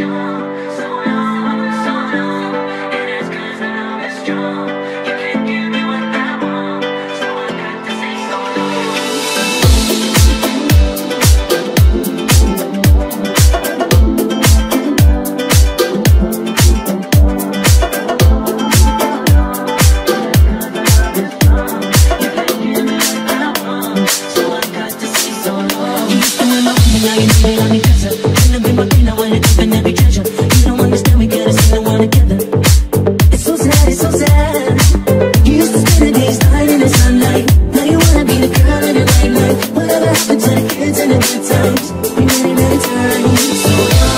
show. times, but it many. So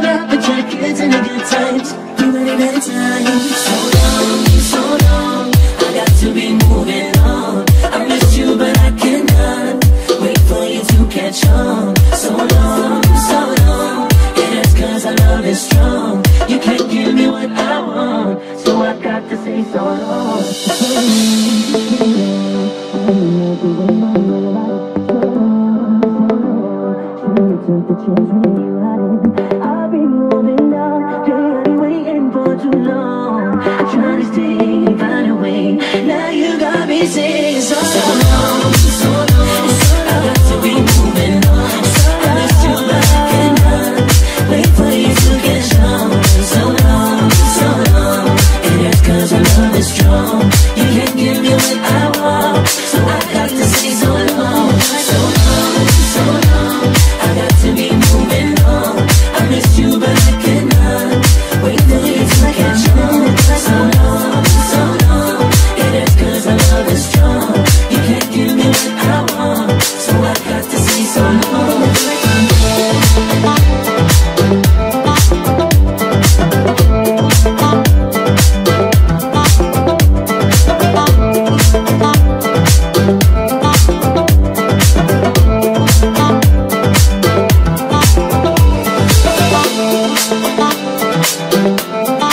turn up the jackets and the good times Too many, many times So long, so long I got to be moving on. I miss you but I cannot Wait for you to catch on. So long, so long It cause our love is strong. You can't give me what I want. for too long. Trying to stay, find a way. Now you got me saying.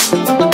Thank